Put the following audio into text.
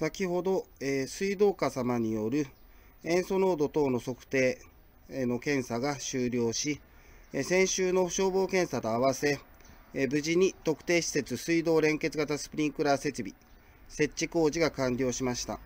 先ほど、えー水道課様による塩素濃度等の測定の検査が終了し、え先週の消防検査と合わせ、え無事に特定施設水道連結型スプリンクラー設備設置工事が完了しました。